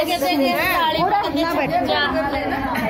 ये कहते हैं।